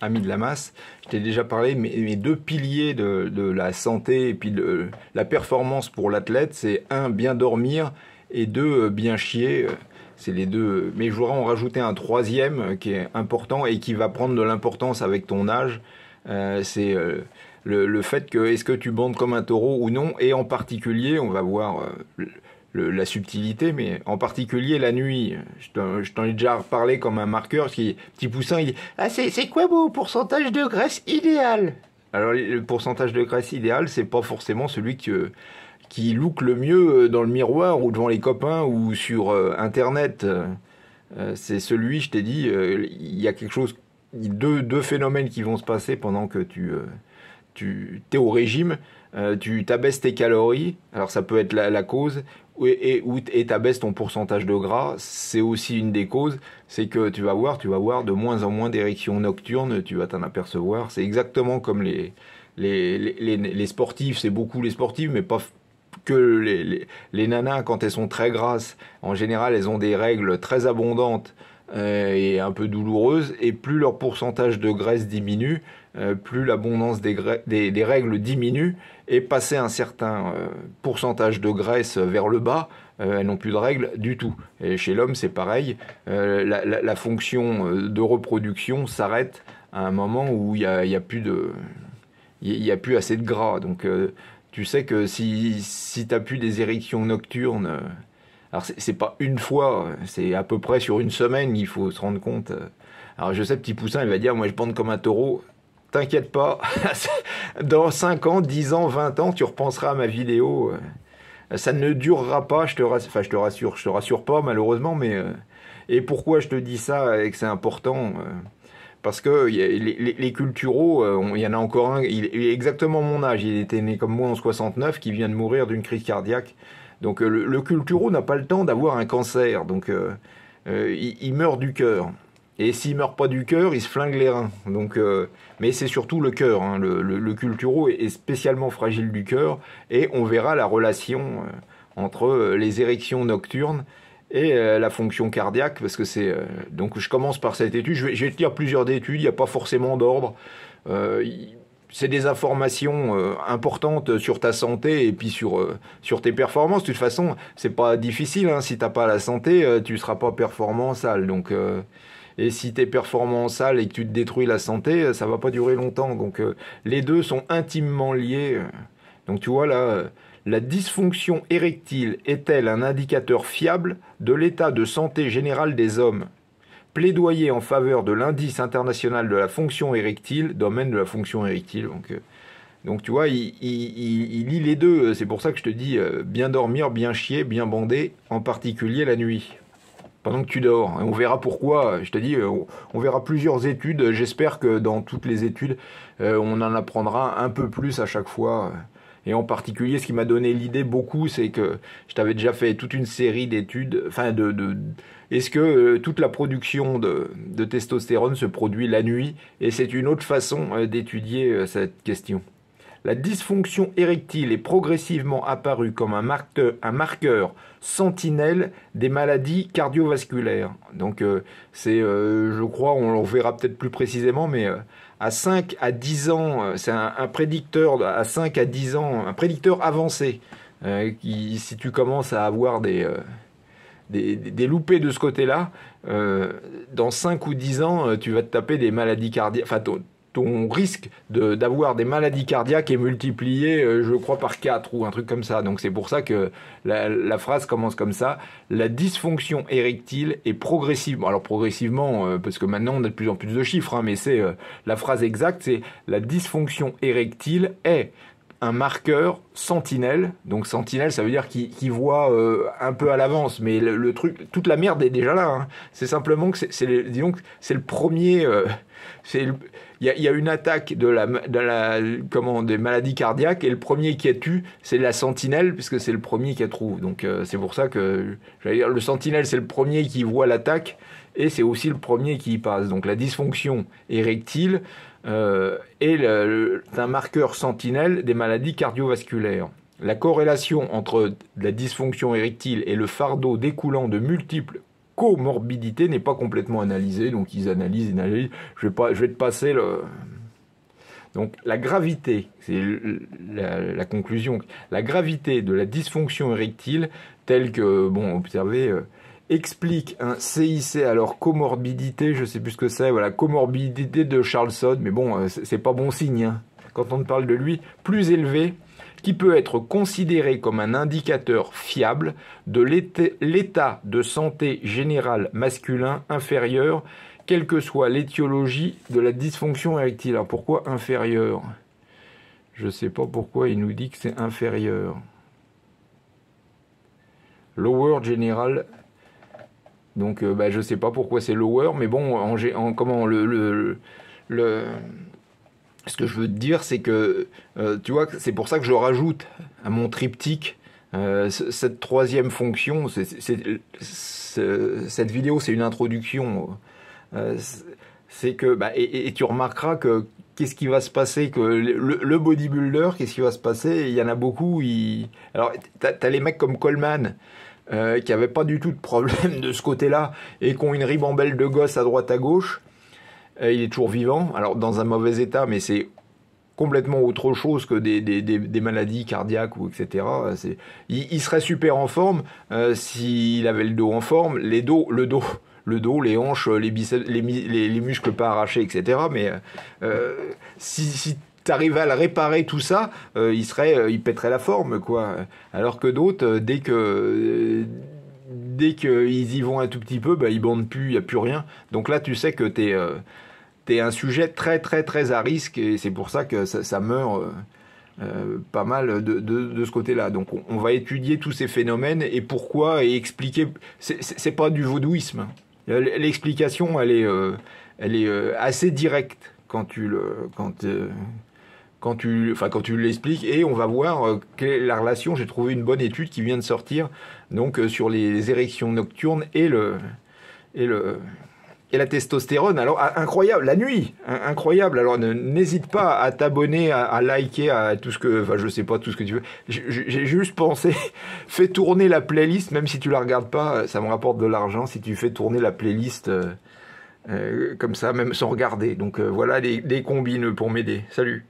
ami de la masse. Je t'ai déjà parlé, mes, deux piliers de, de, la santé et puis de la performance pour l'athlète, c'est un, bien dormir et deux, bien chier. C'est les deux. Mais je voudrais en rajouter un troisième qui est important et qui va prendre de l'importance avec ton âge. Euh, c'est euh, le, fait que est-ce que tu bandes comme un taureau ou non? Et en particulier, on va voir euh, la subtilité, mais en particulier la nuit. Je t'en ai déjà parlé comme un marqueur. Qui, petit poussin, il dit Ah, c'est quoi vos pourcentage de graisse idéal Alors, le pourcentage de graisse idéal, c'est pas forcément celui que qui look le mieux euh, dans le miroir ou devant les copains ou sur euh, Internet. Euh, c'est celui, je t'ai dit, il y a quelque chose, deux, deux phénomènes qui vont se passer pendant que tu, tu es au régime. tu t'abaisses tes calories, alors ça peut être la, cause, et, ou et t'abaisses ton pourcentage de gras, c'est aussi une des causes, c'est que tu vas voir, tu vas voir de moins en moins d'érections nocturnes, tu vas t'en apercevoir. C'est exactement comme les, les, les, sportifs, c'est beaucoup les sportifs, mais pas, que les, les, nanas, quand elles sont très grasses, en général, elles ont des règles très abondantes et un peu douloureuses, et plus leur pourcentage de graisse diminue, euh, plus l'abondance des, règles diminue, et passer un certain euh, pourcentage de graisse vers le bas, elles n'ont plus de règles du tout. Et chez l'homme, c'est pareil, la, fonction de reproduction s'arrête à un moment où il n'y a, y a, plus de... Il n'y a plus assez de gras. Donc, tu sais que si, si tu as plus des érections nocturnes, euh, alors c'est pas une fois, c'est à peu près sur une semaine, il faut se rendre compte. Alors je sais, petit poussin, il va dire, moi je bande comme un taureau. T'inquiète pas, dans 5 ans, 10 ans, 20 ans, tu repenseras à ma vidéo. Ça ne durera pas, je te rassure, enfin je te rassure, je te rassure pas malheureusement, mais... Euh, et pourquoi je te dis ça et que c'est important euh, parce que les, les, culturaux, euh, il y en a encore un, il, est exactement mon âge, il était né comme moi en 69, qui vient de mourir d'une crise cardiaque. Donc euh, le, le culturo n'a pas le temps d'avoir un cancer, donc euh, il, meurt du cœur. Et s'il meurt pas du cœur, il se flingue les reins. Donc, mais c'est surtout le cœur. Hein. Le, le, culturo est spécialement fragile du cœur, et on verra la relation entre les érections nocturnes et euh, la fonction cardiaque, parce que c'est... Euh, donc je commence par cette étude, je vais, te lire plusieurs études, il n'y a pas forcément d'ordre. Euh, c'est des informations importantes sur ta santé et puis sur, sur tes performances. De toute façon, c'est pas difficile. Hein. Si t'as pas la santé, tu seras pas performant en salle. Donc, et si tu es performant en salle et que tu te détruis la santé, ça va pas durer longtemps. Donc, les deux sont intimement liés. Donc, tu vois là la dysfonction érectile est-elle un indicateur fiable de l'état de santé général des hommes? Plaidoyer en faveur de l'indice international de la fonction érectile, domaine de la fonction érectile. Donc, euh, tu vois, il, lit les deux. C'est pour ça que je te dis euh, bien dormir, bien chier, bien bander, en particulier la nuit. Pendant que tu dors. on verra pourquoi. Je te dis, euh, on verra plusieurs études. J'espère que dans toutes les études, on en apprendra un peu plus à chaque fois. Et en particulier, ce qui m'a donné l'idée beaucoup, c'est que je t'avais déjà fait toute une série d'études, enfin de, est-ce que euh, toute la production de, testostérone se produit la nuit? Et c'est une autre façon euh, d'étudier euh, cette question. La dysfonction érectile est progressivement apparue comme un marqueur, sentinelle des maladies cardiovasculaires. Donc c'est, je crois, on le verra peut-être plus précisément, mais à 5 à 10 ans, euh, c'est un, prédicteur à 5 à 10 ans, un prédicteur avancé. Euh, qui, si tu commences à avoir des, euh, des, loupés de ce côté-là, dans 5 ou 10 ans, tu vas te taper des maladies cardiaques. Ton risque d'avoir des maladies cardiaques est multiplié, euh, je crois, par 4 ou un truc comme ça. Donc c'est pour ça que la, phrase commence comme ça. La dysfonction érectile est progressivement, alors progressivement, euh, parce que maintenant on a de plus en plus de chiffres, hein, mais c'est euh, la phrase exacte, c'est la dysfonction érectile est un marqueur sentinelle. Donc sentinelle, ça veut dire qu'il voit un peu à l'avance, mais le, truc, toute la merde est déjà là. Hein. C'est simplement que c'est, c'est le premier, c'est il y, a une attaque de la, comment, des maladies cardiaques et le premier qui a tué, c'est la sentinelle, puisque c'est le premier qui a trouvé. Donc euh, c'est pour ça que le sentinelle, c'est le premier qui voit l'attaque et c'est aussi le premier qui y passe. Donc la dysfonction érectile euh, est un marqueur sentinelle des maladies cardiovasculaires. La corrélation entre la dysfonction érectile et le fardeau découlant de multiples comorbidité n'est pas complètement analysée, donc ils analysent, ils analysent. Je vais, pas, je vais te passer le... Donc la gravité, c'est la, conclusion, la gravité de la dysfonction érectile, telle que, bon, observez, euh, explique un CIC, alors comorbidité, je sais plus ce que c'est, voilà, comorbidité de Charlson, mais bon, euh, c'est pas bon signe, hein. quand on parle de lui, plus élevé, qui peut être considéré comme un indicateur fiable de l'état de santé général masculin inférieur, quelle que soit l'étiologie de la dysfonction érectile. Alors pourquoi inférieur? Je ne sais pas pourquoi il nous dit que c'est inférieur. Lower général donc euh, bah, je ne sais pas pourquoi c'est lower, mais bon, en, comment le, le, ce que je veux te dire, c'est que euh, tu vois, c'est pour ça que je rajoute à mon triptyque euh, cette troisième fonction. cette vidéo, c'est une introduction. c'est que bah, et, tu remarqueras que qu'est-ce qui va se passer que le, bodybuilder, qu'est-ce qui va se passer? Il y en a beaucoup. Alors, tu as, les mecs comme Coleman euh, qui n'avaient pas du tout de problème de ce côté-là et qui ont une ribambelle de gosses à droite à gauche. Euh, il est toujours vivant, alors dans un mauvais état, mais c'est complètement autre chose que des, des, des, maladies cardiaques ou etc. Il, il, serait super en forme euh, s'il avait le dos en forme, les dos, le dos, le dos, les hanches, les, biceps, les, les, muscles pas arrachés, etc. Mais euh, si, si arrivais à le réparer tout ça, euh, il serait, euh, il pèterait la forme, quoi. Alors que d'autres, euh, dès que dès qu'ils y vont un tout petit peu, bah, ils bandent plus, il n'y a plus rien. Donc là, tu sais que tu es, un sujet très, très, très à risque et c'est pour ça que ça, meurt pas mal de, ce côté-là. Donc on, va étudier tous ces phénomènes et pourquoi et expliquer. C'est pas du vaudouisme. L'explication, elle est, elle est assez directe quand tu le. Quand, quand tu, enfin, quand tu l'expliques et on va voir euh, quelle est la relation. J'ai trouvé une bonne étude qui vient de sortir donc euh, sur les érections nocturnes et le et le et la testostérone. Alors incroyable, la nuit, incroyable. Alors n'hésite pas à t'abonner, à, liker, à tout ce que, enfin je sais pas tout ce que tu veux. J'ai juste pensé, fais tourner la playlist, même si tu la regardes pas, ça me rapporte de l'argent si tu fais tourner la playlist euh, comme ça, même sans regarder. Donc voilà les, les combines pour m'aider. Salut.